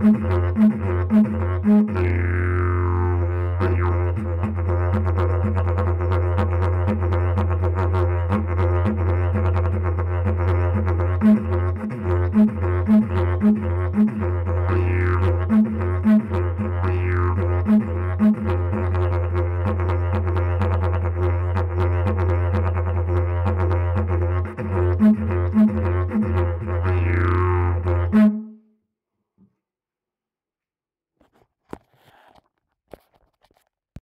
Mm-hmm.